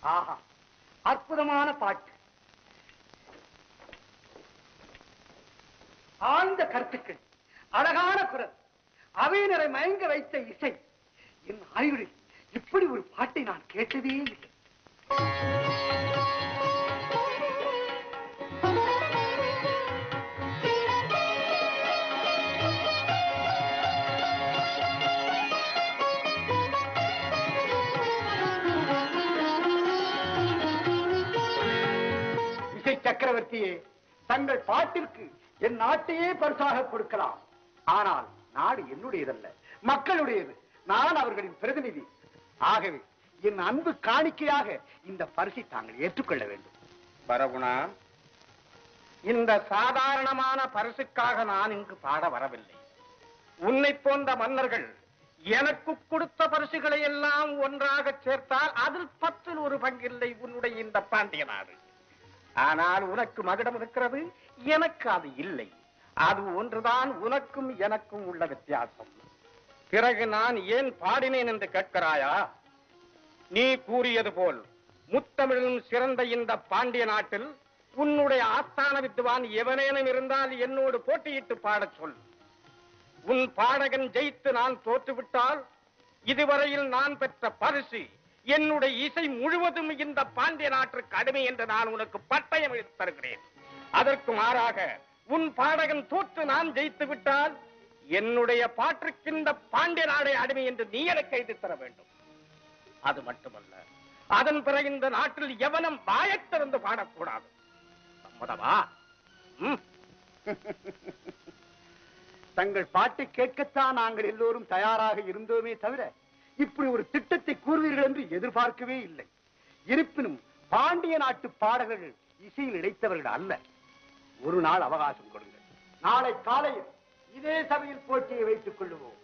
ஆஹா. அற்புதமான பாட்டு. ஆழ்ந்த கருத்துக்கள் அழகான குரல் அவையினரை மயங்க வைத்த இசை. என் ஆயுளில் இப்படி ஒரு பாட்டை நான் கேட்டதே இல்லை. சக்கரவர்த்தியே தங்கள் பாட்டிற்கு என் நாட்டையே பரிசாக கொடுக்கலாம். ஆனால் நாடு என்னுடையதல்ல மக்களுடையது. நான் அவர்களின் பிரதிநிதி. ஆகவே என் அன்பு காணிக்கையாக இந்த பரிசை தாங்கள் ஏற்றுக்கொள்ள வேண்டும். பரகுணா. இந்த சாதாரணமான பரிசுக்காக நான் இங்கு பாட வரவில்லை. உன்னை போன்ற மன்னர்கள் எனக்கு கொடுத்த பரிசுகளை எல்லாம் ஒன்றாக சேர்த்தால் அதில் பத்தில் ஒரு பங்கில்லை உன்னுடைய இந்த பாண்டிய நாடு. ஆனால் உனக்கு மகுடம் இருக்கிறது? எனக்கு அது இல்லை. அது ஒன்றுதான் உனக்கும் எனக்கும் உள்ள வித்தியாசம். பிறகு நான் ஏன் பாடினேன் என்று கேட்கிறாயா? நீ கூறியது போல் முத்தமிழும் சிறந்த இந்த பாண்டிய நாட்டில் உன்னுடைய ஆஸ்தான வித்துவான் எவனேனும் இருந்தால் என்னோடு போட்டியிட்டு பாடச் சொல். உன் பாடகன் ஜெயித்து நான் தோற்றுவிட்டால் இதுவரையில் நான் பெற்ற பரிசு என்னுடைய இசை முழுவதும் இந்த பாண்டிய நாட்டுக்கு அடிமை என்று நான் உனக்கு பட்டயம் எடுத்து தருகிறேன். அதற்கு மாறாக உன் பாடகன் தோற்று நான் ஜெயித்து விட்டால் என்னுடைய பாட்டுக்கு இந்த பாண்டிய நாடை அடிமை என்று நீ எனக்கு எழுதி தர வேண்டும். அது மட்டுமல்ல அதன் பிறகு இந்த நாட்டில் எவனும் வாயத்திறந்து பாடக்கூடாது. சம்மதமா தங்கள் பாட்டை கேட்கத்தான் நாங்கள் எல்லோரும் தயாராக இருந்தோமே தவிர இப்படி ஒரு கூறுவீர்கள் என்று எதிர்பார்க்கவே இல்லை. இருப்பினும் பாண்டிய நாட்டு பாடகர்கள் இசையில் இணைத்தவர்கள் அல்ல. ஒரு நாள் அவகாசம் கொடுங்கள். நாளை காலையில் இதே சபையில் போட்டியை வைத்துக் கொள்ளுவோம்.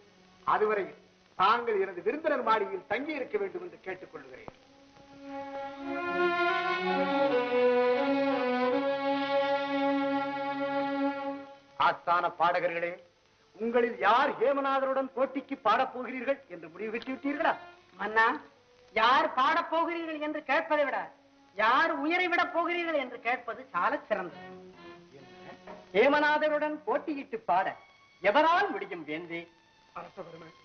அதுவரையில் தாங்கள் எனது விருந்தினர் மாளிகையில் தங்கி இருக்க வேண்டும் என்று கேட்டுக் கொள்கிறேன். ஆஸ்தான பாடகர்களே உங்களில் யார் ஹேமநாதருடன் போட்டிக்கு பாடப்போகிறீர்கள் என்று முடிவு பெற்று விட்டீர்களா மன்னா யார் பாடப் போகிறீர்கள் என்று கேட்பதை விட யார் உயரை விட போகிறீர்கள் என்று கேட்பது சாலச் சிறந்தது. ஹேமநாதருடன் போட்டியிட்டு பாட எவரால் முடியும் வேந்தே? அரசவர்மன்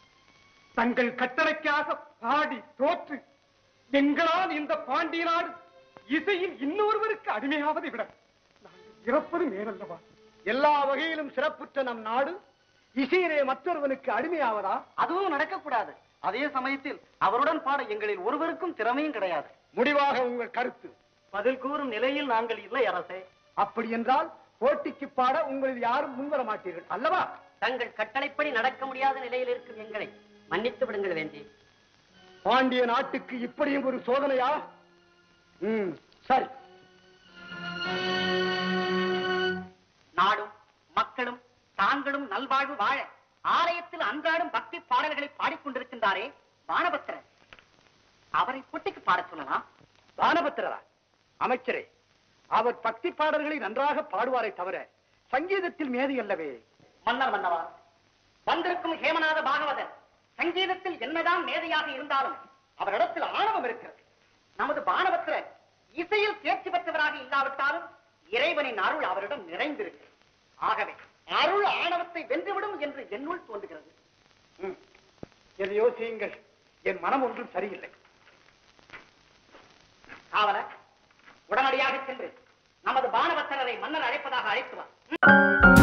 தங்கள் கட்டளைக்காக பாடி தோற்று எங்களால் இந்த பாண்டிய நாடு இசையில் இன்னொருவருக்கு அடிமையாவதை விட நாங்கள் இறப்பது மேலல்லவா? எல்லா வகையிலும் சிறப்புற்ற நம் நாடு இசையிலே மற்றொருவனுக்கு அடிமையாவதா? அதுவும் நடக்கக்கூடாது. அதே சமயத்தில் அவருடன் பாட எங்களில் ஒருவருக்கும் திறமையும் கிடையாது. முடிவாக உங்கள் கருத்து. பதில் கூறும் நிலையில் நாங்கள் இல்லை அரசே. அப்படி என்றால் போட்டிக்கு பாட உங்களில் யாரும் முன்வர மாட்டீர்கள் அல்லவா? தங்கள் கட்டளைப்படி நடக்க முடியாத நிலையில் இருக்கும் எங்களை மன்னித்து விடுங்கள் வேண்டி. பாண்டிய நாட்டுக்கு இப்படியும் ஒரு சோதனையா? ம் சரி. ஆலயத்தில் அன்றாடும் பக்தி பாடல்களை பாடிக்கொண்டிருக்கின்றாரே வானபத்திரர். அவரை போட்டிக்கு பாடச் சொல்லலாம். வானபத்திரரா? அமைச்சரே அவர் பக்தி பாடல்களை நன்றாக பாடுவாரே தவிர சங்கீதத்தில் மேதை அல்லவே. மன்னர் மன்னவா வந்திருக்கும் ஹேமநாத பாகவதர் சங்கீதத்தில் என்னதான் மேதையாக இருந்தாலும் அவரிடத்தில் ஆணவம் இருக்கிறது. நமது பானவத்திரர் இசையில் தேர்ச்சி பெற்றவராக இல்லாவிட்டாலும் இறைவனின் அருள் அவரிடம் நிறைந்திருக்கு ஆகவே அருள் ஆணவத்தை வென்றுவிடும் என்று என்னுள் தோன்றுகிறது. எதையோ செய்யுங்கள் என் மனம் ஒன்றும் சரியில்லை. காவல உடனடியாக சென்று நமது பானவத்தனரை மன்னர் அழைப்பதாக அழைத்துவார்